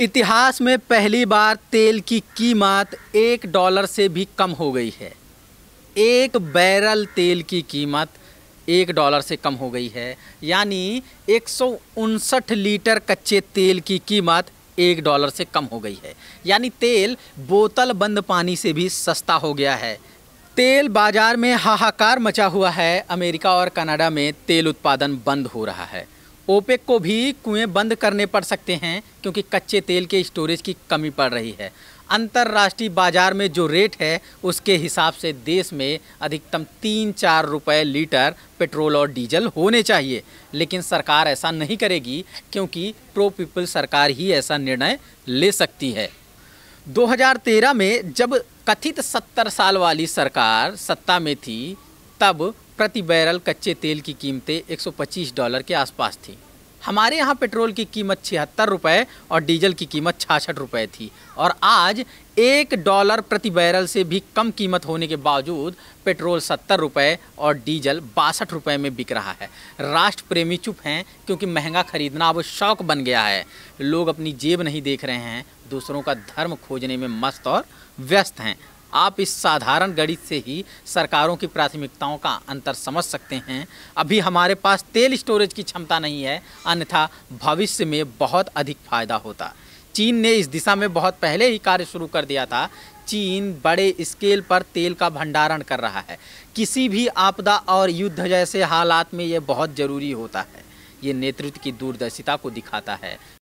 इतिहास में पहली बार तेल की कीमत एक डॉलर से भी कम हो गई है। एक बैरल तेल की कीमत एक डॉलर से कम हो गई है। यानी एक सौ उनसठ लीटर कच्चे तेल की कीमत एक डॉलर से कम हो गई है। यानी तेल बोतल बंद पानी से भी सस्ता हो गया है। तेल बाज़ार में हाहाकार मचा हुआ है। अमेरिका और कनाडा में तेल उत्पादन बंद हो रहा है। ओपेक को भी कुएँ बंद करने पड़ सकते हैं, क्योंकि कच्चे तेल के स्टोरेज की कमी पड़ रही है। अंतर्राष्ट्रीय बाज़ार में जो रेट है, उसके हिसाब से देश में अधिकतम तीन चार रुपए लीटर पेट्रोल और डीजल होने चाहिए। लेकिन सरकार ऐसा नहीं करेगी, क्योंकि प्रो पीपल सरकार ही ऐसा निर्णय ले सकती है। 2013 में जब कथित 70 साल वाली सरकार सत्ता में थी तब प्रति बैरल कच्चे तेल की कीमतें 125 डॉलर के आसपास थी। हमारे यहाँ पेट्रोल की कीमत छिहत्तर रुपये और डीजल की कीमत छाछठ रुपये थी और आज एक डॉलर प्रति बैरल से भी कम कीमत होने के बावजूद पेट्रोल सत्तर रुपये और डीजल बासठ रुपये में बिक रहा है। राष्ट्र प्रेमी चुप हैं क्योंकि महँगा खरीदना अब शौक बन गया है। लोग अपनी जेब नहीं देख रहे हैं, दूसरों का धर्म खोजने में मस्त और व्यस्त हैं। आप इस साधारण गणित से ही सरकारों की प्राथमिकताओं का अंतर समझ सकते हैं। अभी हमारे पास तेल स्टोरेज की क्षमता नहीं है, अन्यथा भविष्य में बहुत अधिक फ़ायदा होता। चीन ने इस दिशा में बहुत पहले ही कार्य शुरू कर दिया था। चीन बड़े स्केल पर तेल का भंडारण कर रहा है। किसी भी आपदा और युद्ध जैसे हालात में ये बहुत ज़रूरी होता है। ये नेतृत्व की दूरदर्शिता को दिखाता है।